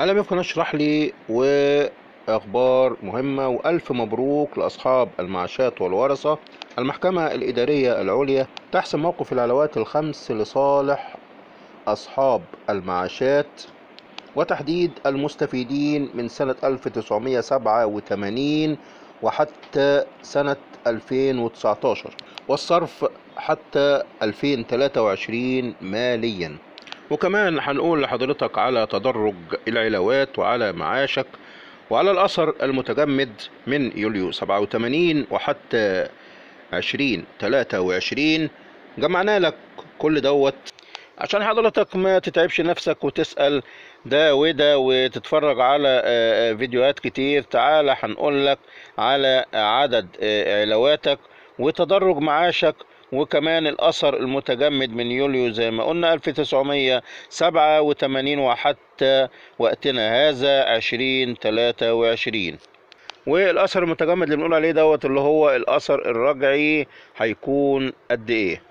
أهلا بكم نشرح لي وأخبار مهمة وألف مبروك لأصحاب المعاشات والورثة. المحكمة الإدارية العليا تحسم موقف العلاوات الخمس لصالح أصحاب المعاشات وتحديد المستفيدين من سنة 1987 وحتى سنة 2019 والصرف حتى 2023 ماليا. وكمان هنقول لحضرتك على تدرج العلاوات وعلى معاشك وعلى الأثر المتجمد من يوليو 87 وحتى 2023 جمعنا لك كل دوت عشان حضرتك ما تتعبش نفسك وتسأل ده وده وتتفرج على آه، آه، فيديوهات كتير. تعالى هنقول لك على عدد آه، علاواتك وتدرج معاشك وكمان الأثر المتجمد من يوليو زي ما قلنا 1987 وحتى وقتنا هذا 2023 والأثر المتجمد اللي بنقول عليه دوت اللي هو الأثر الرجعي هيكون قد إيه؟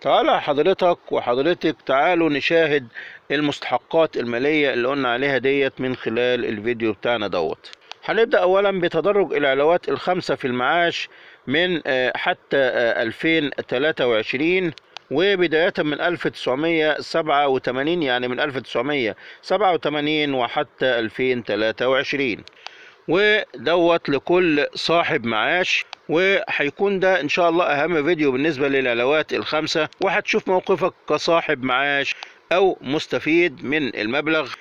تعالى حضرتك وحضرتك تعالوا نشاهد المستحقات المالية اللي قلنا عليها ديت من خلال الفيديو بتاعنا دوت. هنبدأ أولا بتدرج العلاوات الخمسة في المعاش من آه، حتى آه، 2023 وبداية من 1987 يعني من 1987 وحتى 2023 ودوت لكل صاحب معاش وهيكون ده إن شاء الله أهم فيديو بالنسبة للعلاوات الخمسة. وهتشوف موقفك كصاحب معاش أو مستفيد من المبلغ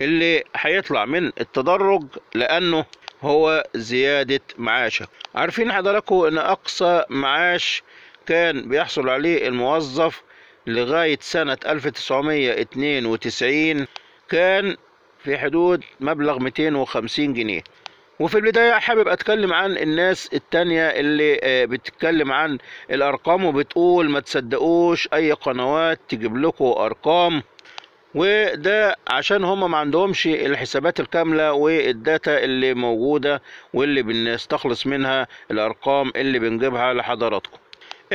اللي هيطلع من التدرج لأنه هو زيادة معاشك عارفين حضراتكم إن أقصى معاش كان بيحصل عليه الموظف لغاية سنة 1992 كان في حدود مبلغ 250 جنيه. وفي البداية حابب أتكلم عن الناس التانية اللي آه، بتتكلم عن الأرقام وبتقول ما تصدقوش أي قنوات تجيب لكم أرقام. وده عشان هم ما عندهمش الحسابات الكاملة والداتا اللي موجودة واللي بنستخلص منها الأرقام اللي بنجيبها لحضراتكم.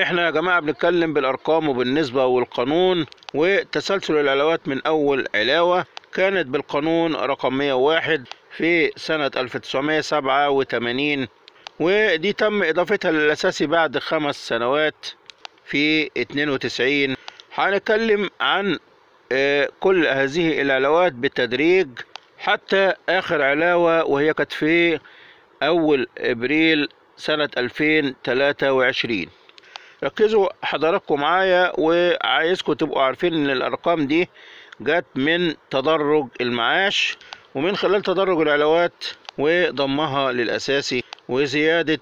إحنا يا جماعة بنتكلم بالأرقام وبالنسبة والقانون وتسلسل العلاوات من أول علاوة كانت بالقانون رقم 101 في سنة 1987 ودي تم إضافتها للأساسي بعد خمس سنوات في 92 هنتكلم عن كل هذه العلاوات بالتدريج حتى آخر علاوة وهي كانت في أول إبريل سنة 2023 ركزوا حضراتكم معايا وعايزكم تبقوا عارفين إن الأرقام دي جت من تدرج المعاش ومن خلال تدرج العلاوات وضمها للأساسي وزيادة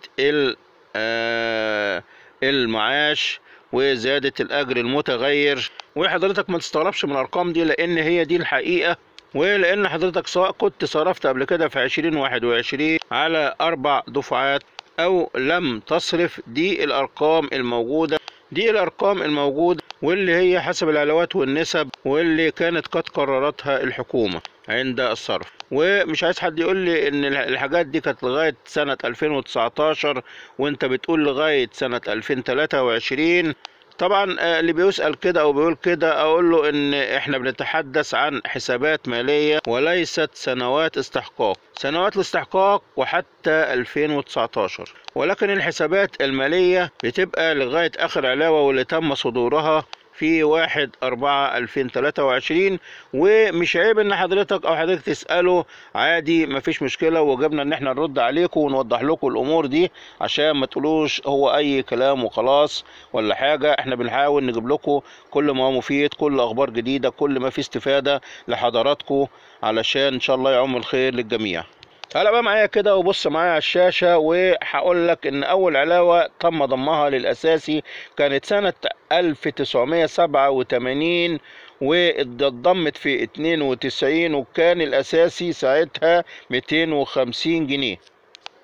آه، المعاش وزيادة الأجر المتغير. وحضرتك ما تستغربش من الأرقام دي لأن هي دي الحقيقة. ولأن حضرتك سواء كنت صرفت قبل كده في 2021 على أربع دفعات أو لم تصرف دي الأرقام الموجودة. دي الأرقام الموجودة واللي هي حسب العلاوات والنسب واللي كانت قد قررتها الحكومة عند الصرف. ومش عايز حد يقول لي إن الح- الحاجات دي كانت لغاية سنة 2019 وأنت بتقول لغاية سنة 2023 طبعا آه، اللي بيسأل كده أو بيقول كده أقول له إن إحنا بنتحدث عن حسابات مالية وليست سنوات استحقاق. سنوات الاستحقاق وحتى 2019 ولكن الحسابات المالية بتبقى لغاية آخر علاوة واللي تم صدورها في واحد أربعة ألفين تلاتة وعشرين ومش عيب إن حضرتك أو حضرتك تسأله. عادي مفيش مشكلة وجبنا إن إحنا نرد عليكم ونوضح لكم الأمور دي عشان ما تقولوش هو أي كلام وخلاص ولا حاجة. إحنا بنحاول نجيب لكم كل ما هو مفيد كل أخبار جديدة كل ما فيه استفادة لحضراتكم علشان إن شاء الله يعم الخير للجميع. تعالى بقى معايا كده وبص معايا على الشاشة وهقول لك إن أول علاوة تم ضمها للأساسي كانت سنة 1987 واتضمت في 92 وكان الأساسي ساعتها 250 جنيه.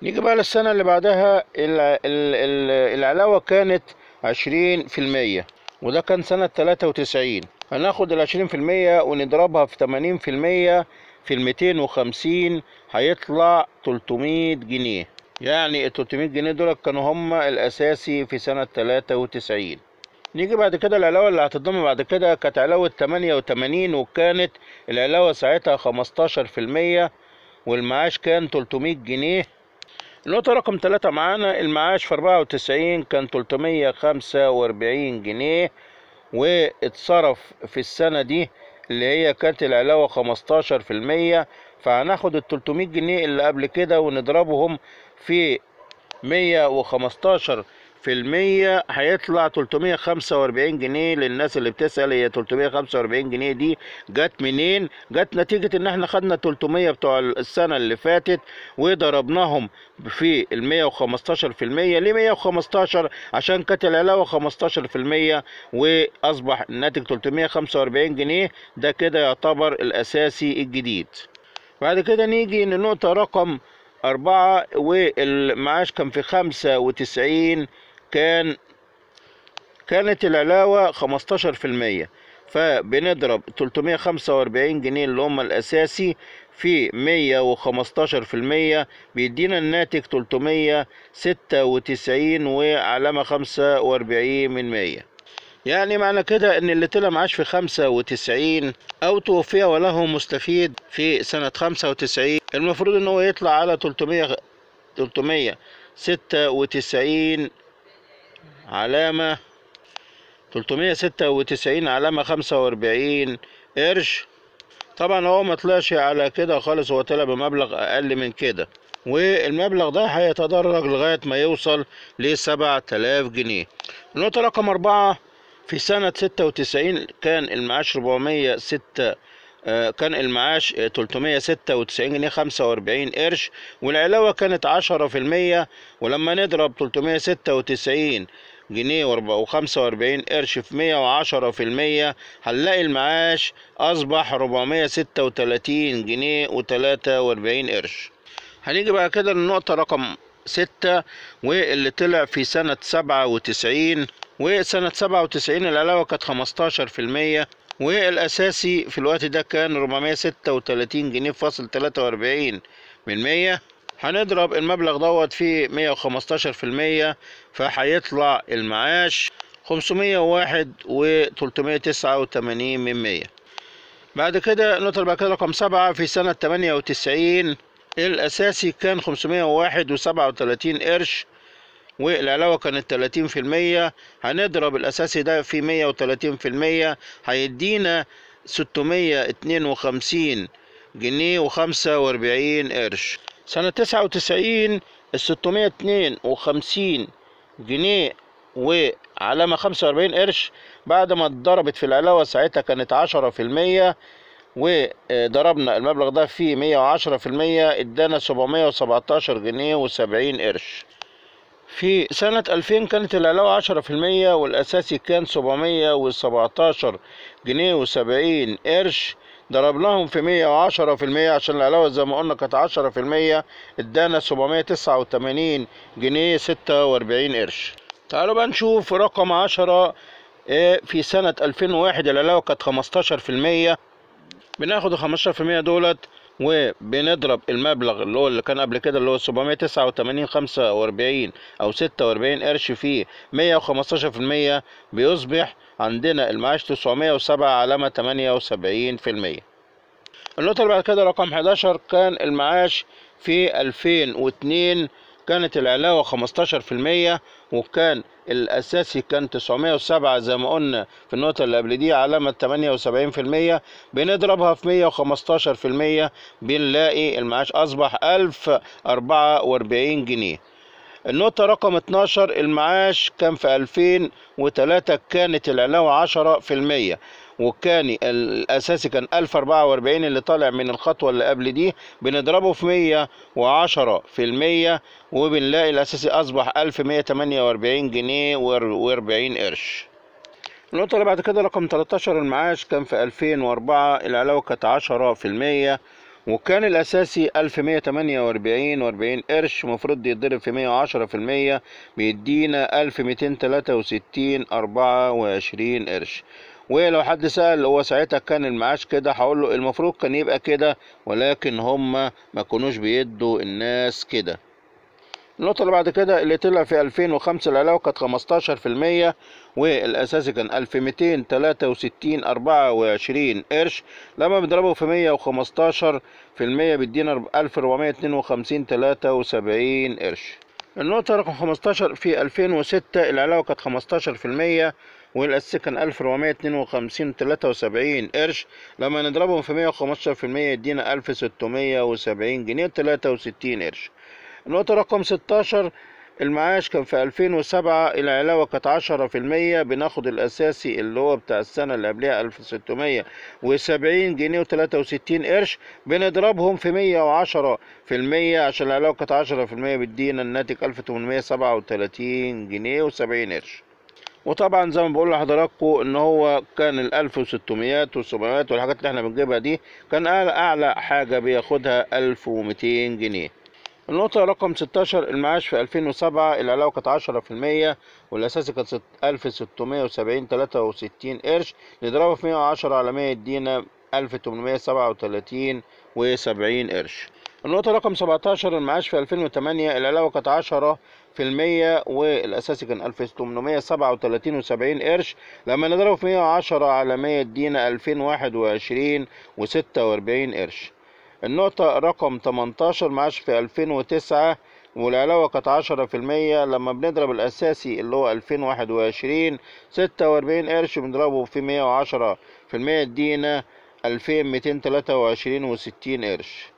نيجي بقى للسنة اللي بعدها ال- ال- ال- العلاوة كانت 20% وده كان سنة 93 هناخد في المية ونضربها في تمانين في الميتين وخمسين هيطلع تلتمية جنيه. يعني التلتمية جنيه دول كانوا هما الأساسي في سنة تلاتة وتسعين. نيجي بعد كده العلاوة اللي هتتضم بعد كده كانت علاوة 88 وكانت العلاوة ساعتها 15% والمعاش كان 300 جنيه. النقطة رقم ثلاثة معانا المعاش في 94 كان 345 جنيه واتصرف في السنة دي اللي هي كانت العلاوة 15% فهناخد ال 300 جنيه اللي قبل كده ونضربهم في 115 في المية هيطلع 345 جنيه للناس اللي بتسأل هي 345 جنيه دي جت منين؟ جت نتيجة إن إحنا خدنا 300 بتوع السنة اللي فاتت وضربناهم في ال 115 في المية ليه 115 عشان كانت العلاوة 15 في المية وأصبح الناتج 345 جنيه. ده كده يعتبر الأساسي الجديد. بعد كده نيجي لنقطة رقم أربعة والمعاش كان في خمسة وتسعين كانت العلاوة خمستاشر في المية فبنضرب تلتمية خمسة وأربعين جنيه اللي هم الأساسي في مية وخمستاشر في المية بيدينا الناتج تلتمية ستة وتسعين وعلامة خمسة وأربعين من مية. يعني معنى كده إن اللي طلع معاش في خمسة وتسعين أو توفي وله مستفيد في سنة خمسة وتسعين المفروض إن هو يطلع على تلتمية تلتمية ستة وتسعين علامة تلتمية ستة وتسعين علامة خمسة وأربعين قرش. طبعا هو ما طلعش على كده خالص هو طلع بمبلغ أقل من كده. والمبلغ ده هيتدرج لغاية ما يوصل لسبعة آلاف جنيه. النقطة رقم أربعة في سنة ستة وتسعين كان المعاش ربعمية ستة كان المعاش تلتمية ستة وتسعين جنيه خمسة وأربعين قرش. والعلاوة كانت عشرة في المية ولما نضرب تلتمية ستة وتسعين جنيه وخمسة وأربعين قرش في مية وعشرة في المية. هنلاقي المعاش أصبح ربعمية ستة وتلاتين جنيه وتلاتة وأربعين قرش. هنيجي بقى كده للنقطة رقم ستة واللي طلع في سنة سبعة وتسعين وسنة سبعة وتسعين العلاوة كانت خمستاشر في المية والأساسي في الوقت ده كان ربعمية ستة وتلاتين جنيه فاصل تلاتة وأربعين من مية هنضرب المبلغ دوت في مية وخمستاشر في المية فهيطلع المعاش خمسمية واحد وتلتمية تسعة وتمانين من مية. بعد كده نقطة بعد كده رقم سبعة في سنة تمانية وتسعين. الأساسي كان خمسمية واحد وسبعة وتلاتين قرش والعلاوة كانت تلاتين في المية. هنضرب الأساسي ده في مية وتلاتين في المية هيدينا ستمية اتنين وخمسين جنيه وخمسة وأربعين قرش. سنة تسعة وتسعين الستمية اتنين وخمسين جنيه وعلامة خمسة وأربعين قرش. بعد ما اتضربت في العلاوة ساعتها كانت عشرة في المية وضربنا المبلغ ده في مية وعشرة في المية ادانا سبعمية وسبعتاشر جنيه وسبعين قرش. في سنة 2000 كانت العلاوة 10% والأساسي كان 717 جنيه و70 قرش. ضربناهم في 110% عشان العلاوة زي ما قلنا كانت 10% ادانا 789 جنيه 46 قرش. تعالوا بقى نشوف رقم 10 في سنة 2001 العلاوة كانت 15% بناخد ال 15% دولت وبنضرب المبلغ اللي هو اللي كان قبل كده اللي هو 789 45 أو 46 قرش فيه. 115% بيصبح عندنا المعاش 907 علامة 78% النقطة اللي بعد كده رقم 11 كان المعاش في 2002 كانت العلاوة 15% وكان الأساسي كان 907 زي ما قلنا في النقطة اللي قبل دي علامة 78% بنضربها في 115% بنلاقي المعاش أصبح 1044 جنيه. النقطة رقم 12 المعاش كان في 2003 كانت العلاوة 10% وكان الأساسي كان 1044 اللي طالع من الخطوة اللي قبل دي. بنضربه في 110% وبنلاقي الأساسي أصبح 1148 جنيه و40 قرش. النقطة اللي بعد كده رقم 13 المعاش كان في 2004 العلاوة كانت 10% وكان الأساسي 1148 و40 قرش المفروض يتضرب في 110% بيدينا 1263 24 قرش. ولو حد سأل هو ساعتها كان المعاش كده هقول له المفروض كان يبقى كده ولكن هم ما كانوش بيدوا الناس كده. النقطة اللي بعد كده اللي طلع في 2005 العلاوة كانت 15% والأساسي كان 1263 24 قرش. لما بنضربه في 115 في المية بيدينا 1452 73 قرش. النقطة رقم 15 في 2006 العلاوة كانت 15% والأساسي كان 1452 73 قرش. لما نضربهم في 115% يدينا 1670 جنيه 63 قرش. النقطة رقم 16 المعاش كان في 2007 العلاوة كانت 10% بناخد الأساسي اللي هو بتاع السنة اللي قبلها 1670 جنيه و63 قرش. بنضربهم في 110% عشان العلاوة كانت 10% بيدينا الناتج 1837 جنيه و70 قرش. وطبعا زي ما بقول لحضراتكم إن هو كان ال 1600 وال700 والحاجات اللي إحنا بنجيبها دي كان أعلى حاجة بياخدها 1200 جنيه. النقطة رقم 16 المعاش في 2007 العلاوة كانت 10% والأساسي كانت 1670 63 قرش. نضربه في 110 على 100 يدينا 1837 و70 قرش. النقطة رقم 17 المعاش في 2008 العلاوة كانت 10 في المية والأساسي كان 1837 و70 قرش. لما نضربه في 110 على 100 يدينا 2021 و46 قرش. النقطة رقم 18 معاش في 2009 والعلاوة كانت 10% لما بنضرب الأساسي اللي هو 2021 46 قرش بنضربه في 110 في المية يدينا 2223 و60 قرش.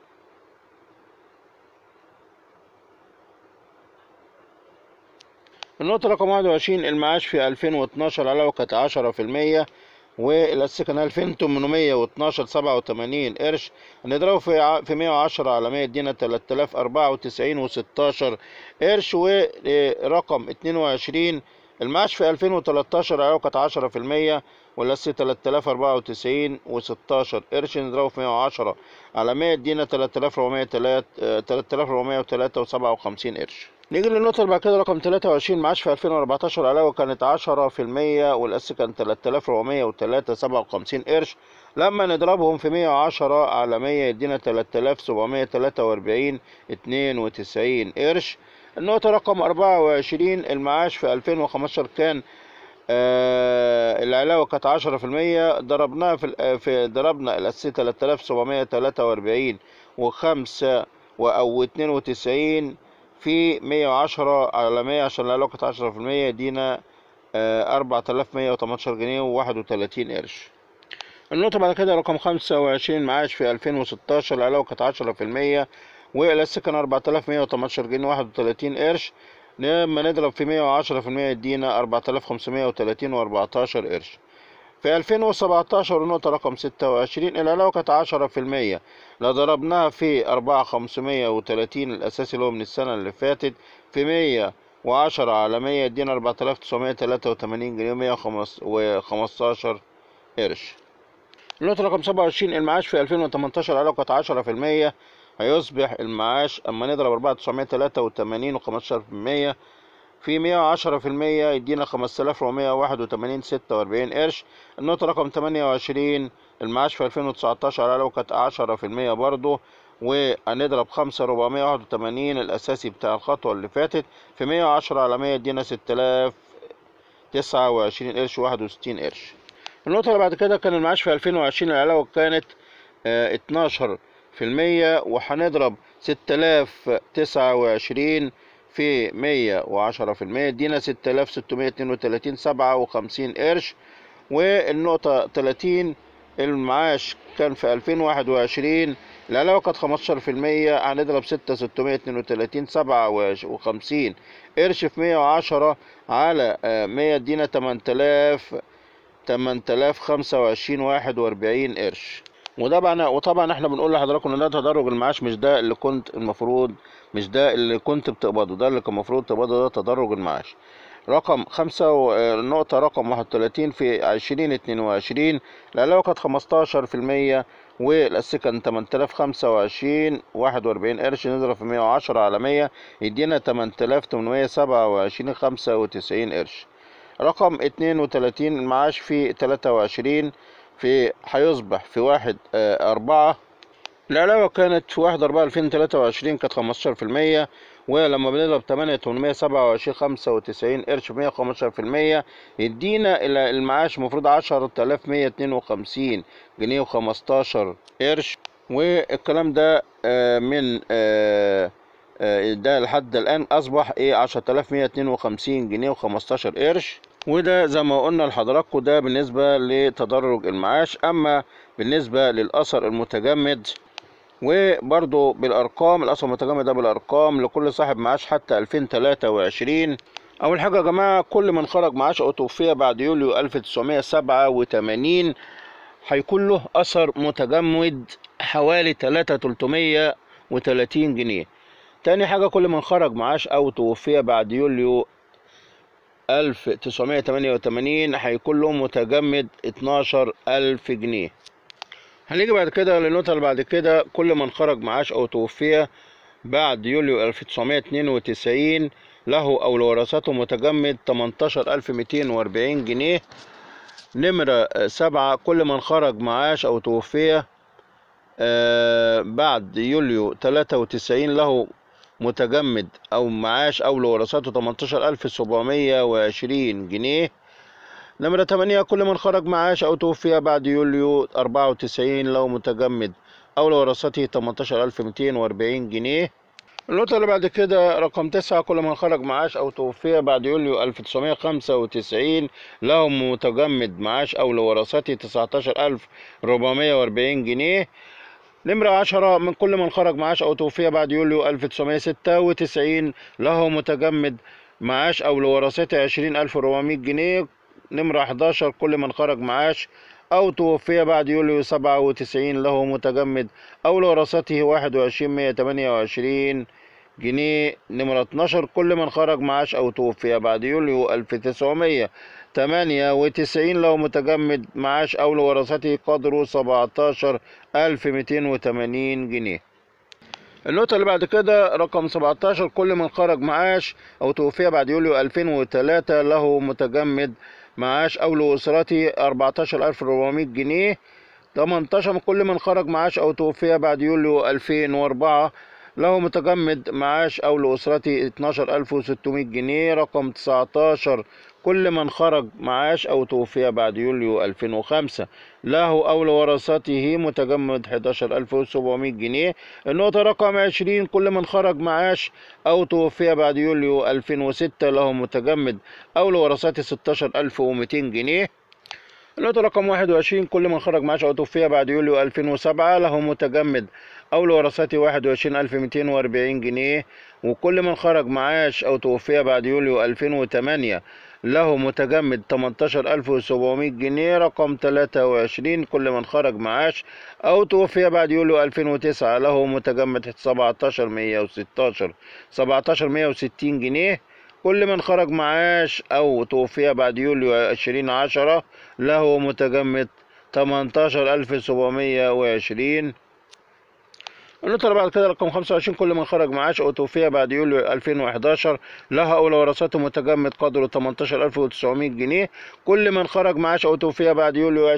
النقطة رقم 21 المعاش في 2012 علاوة كانت 10% والأساسي كان 2812 87 قرش. نضربه في في 110 على 100 يدينا 3094 و16 قرش. ورقم 22 المعاش في 2013 علاوة كانت 10% والأساسي 3094 و16 قرش نضربه في 110 على 100 يدينا 3403 3403 و57 قرش. نيجي للنقطة اللي بعد كده رقم 23 معاش في 2014 علاوة كانت 10% والأساسي كان 3403 57 قرش. لما نضربهم في 110 على 100 يدينا 3743 92 قرش. النقطة رقم 24 المعاش في 2015 كان آه العلاوة كانت 10% ضربناها في في ضربنا الأساسي 3743 وخمسة أو 92 في 110 على 100 عشان العلاوة كانت 10% يدينا آه 4118 جنيه و31 قرش. النقطة بعد كده رقم 25 معاش في 2016 العلاوة كانت 10% والأساسي كان 4118 جنيه 31 قرش. لما نضرب في 110% يدينا 4530 و14 قرش. في 2017 النقطة رقم 26 العلاوة كانت 10% لو ضربناها في 4530 الأساسي اللي هو من السنة اللي فاتت. في 110 على 100 يدينا 4983 جنيه و15 قرش. النقطة رقم 27 المعاش في 2018 العلاوة كانت 10% هيصبح المعاش أما نضرب 4983 و15% في 110% يدينا 5481 46 قرش. النقطة رقم 28 المعاش في 2019 العلاوة كانت 10% برضه. وهنضرب 5 481 الأساسي بتاع الخطوة اللي فاتت. في 110 على 100 يدينا 6029 قرش 61 قرش. النقطة اللي بعد كده كان المعاش في 2020 العلاوة كانت آه، 12 في المية وهنضرب 6029 في 110 في المية. يدينا 6632 57 قرش. والنقطة 30 المعاش كان في 2021 العلاوة كانت 15 في المية هنضرب 6632 57 قرش في 110 على آه، 100 يدينا 8000 8025 41 قرش. وطبعا وطبعا إحنا بنقول لحضراتكم إن ده تدرج المعاش مش ده اللي كنت المفروض مش ده اللي كنت بتقبضه ده اللي كان المفروض تقبضه ده تدرج المعاش. رقم خمسة النقطة رقم واحد وتلاتين في عشرين اتنين وعشرين العلاوة كانت خمستاشر في المية والأساسي كان تمن تلاف خمسة وعشرين واحد وأربعين قرش نضرب في مية وعشرة على مية يدينا تمن تلاف تمنمية سبعة وعشرين خمسة وتسعين قرش. رقم اتنين وتلاتين المعاش في تلاتة وعشرين في هيصبح في واحد آه، أربعة. العلاوة كانت في واحد أربعة ألفين تلاتة وعشرين كانت خمستاشر في المية. ولما بنضرب تمانية تمنمية سبعة وعشرين خمسة وتسعين قرش مية وخمستاشر في المية. يدينا ال- المعاش المفروض عشرة آلاف مية اتنين وخمسين جنيه وخمستاشر قرش. والكلام ده آه، من آه، ده لحد الآن أصبح إيه عشرة آلاف مية اتنين وخمسين جنيه وخمستاشر قرش. وده زي ما قلنا لحضراتكم ده بالنسبة لتدرج المعاش أما بالنسبة للأثر المتجمد وبرضه بالأرقام الاصل المتجمد ده بالأرقام لكل صاحب معاش حتى 2023 أول حاجة يا جماعة كل من خرج معاش أو توفي بعد يوليو 1987 هيكون له أثر متجمد حوالي 3330 جنيه. تاني حاجة كل من خرج معاش أو توفي بعد يوليو 1988 هيكون له متجمد 12000 جنيه. هنيجي بعد كده للنقطة اللي بعد كده. كل من خرج معاش أو توفي بعد يوليو 1992 له أو لورثته متجمد 18240 جنيه. نمرة سبعة كل من خرج معاش أو توفي آه، بعد يوليو 93 له متجمد أو معاش أو لورثته 18720 جنيه نمرة 8 كل من خرج معاش أو توفي بعد يوليو 94 له متجمد أو لورثته 18240 جنيه. النقطة اللي بعد كده رقم تسعة كل من خرج معاش أو توفي بعد يوليو 1995 له متجمد معاش أو لورثته 19440 جنيه. نمرة عشرة من كل من خرج معاش أو توفي بعد يوليو 1996 له متجمد معاش أو لورثته 20400 جنيه. نمرة 11 كل من خرج معاش أو توفي بعد يوليو 97 له متجمد أو لورثته 21128 جنيه. نمرة 12 كل من خرج معاش أو توفي بعد يوليو 1998 له متجمد معاش أو لورثته قدره 17280 جنيه. النقطة اللي بعد كده رقم 17 كل من خرج معاش أو توفي بعد يوليو 2003 له متجمد معاش أو لأسرته 14400 جنيه. 18 من كل من خرج معاش أو توفي بعد يوليو 2004 له متجمد معاش أو لأسرته 12600 جنيه. رقم 19 كل من خرج معاش أو توفي بعد يوليو 2005 له أو لورثته متجمد 11700 جنيه. النقطة رقم 20 كل من خرج معاش أو توفي بعد يوليو 2006 له متجمد أو لورثته 16200 جنيه. النقطة رقم 21 كل من خرج معاش أو توفي بعد يوليو 2007 له متجمد أو لورثته 21240 جنيه. وكل من خرج معاش أو توفي بعد يوليو 2008 له متجمد 18700 جنيه رقم 23 كل من خرج معاش أو توفي بعد يوليو 2009 له متجمد 17116 17160 جنيه كل من خرج معاش أو توفي بعد يوليو 2010 له متجمد 18720 اللي بعد كده رقم 25 كل من خرج معاش أو توفي بعد يوليو 2011 لها أو لورثته متجمد قدره 18900 جنيه. كل من خرج معاش أو توفي بعد يوليو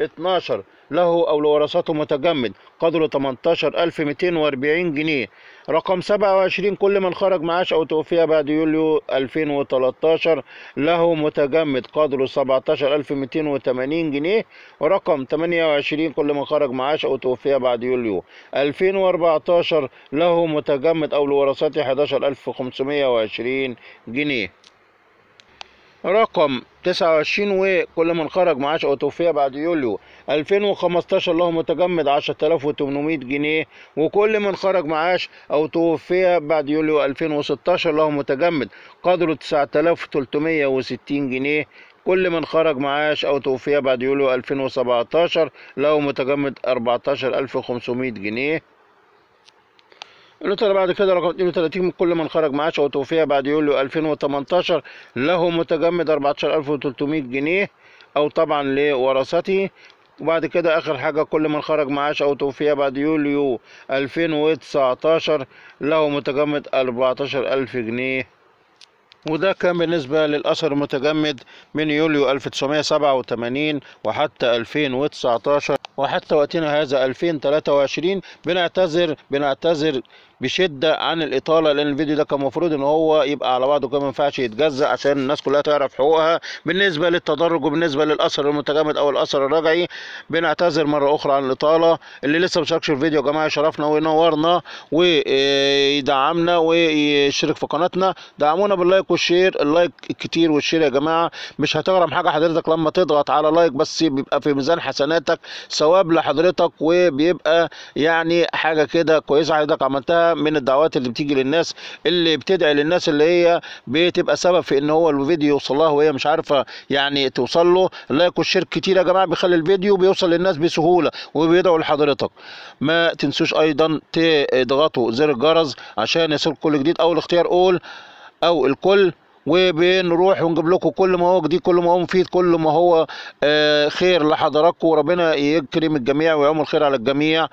2012 له أو لورثته متجمد. قدره 18240 جنيه. رقم 27 كل من خرج معاش أو توفي بعد يوليو 2013 له متجمد. قدره 17280 جنيه. ورقم 28 كل من خرج معاش أو توفي بعد يوليو 2014 له متجمد أو لورثته 11520 جنيه. رقم 29 وكل من خرج معاش أو توفي بعد يوليو 2015 له متجمد 10800 جنيه وكل من خرج معاش أو توفي بعد يوليو 2016 له متجمد قدره 9360 جنيه. كل من خرج معاش أو توفي بعد يوليو 2017 له متجمد 14500 جنيه. اللي بعد كده رقم 32 من كل من خرج معاش أو توفي بعد يوليو 2018 له متجمد 14300 جنيه أو طبعا لورثته وبعد كده آخر حاجة كل من خرج معاش أو توفي بعد يوليو 2019 له متجمد 14000 جنيه. وده كان بالنسبة للأثر المتجمد من يوليو 1987 وحتى 2019 وحتى وقتنا هذا 2023 بنعتذر بنعتذر بشدة عن الإطالة لأن الفيديو ده كان المفروض إن هو يبقى على بعضه كده ما ينفعش يتجزأ عشان الناس كلها تعرف حقوقها. بالنسبة للتدرج وبالنسبة للأثر المتجمد أو الأثر الرجعي بنعتذر مرة أخرى عن الإطالة. اللي لسه ما شاركش في الفيديو يا جماعة يشرفنا وينورنا ويدعمنا ويشترك في قناتنا. دعمونا باللايك والشير. اللايك الكتير والشير يا جماعة. مش هتغرم حاجة حضرتك لما تضغط على like بس بيبقى في ميزان حسناتك ثواب لحضرتك وبيبقى يعني حاجة كده كويسة حضرتك عملتها. من الدعوات اللي بتيجي للناس اللي بتدعي للناس اللي هي بتبقى سبب في إن هو الفيديو يوصل لها وهي مش عارفة يعني توصل له. اللايك والشير كتير يا جماعة بيخلي الفيديو بيوصل للناس بسهولة وبيدعوا لحضرتك. ما تنسوش أيضا تضغطوا زر الجرس عشان يصل كل جديد أو الاختيار أول أو الكل. وبنروح ونجيب لكم كل ما هو جديد كل ما هو مفيد كل ما هو آه خير لحضراتكم. وربنا يكرم الجميع ويعمل خير على الجميع.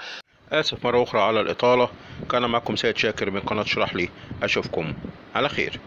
آسف مرة أخرى على الإطالة. كان معكم سيد شاكر من قناة اشرح لي. أشوفكم على خير.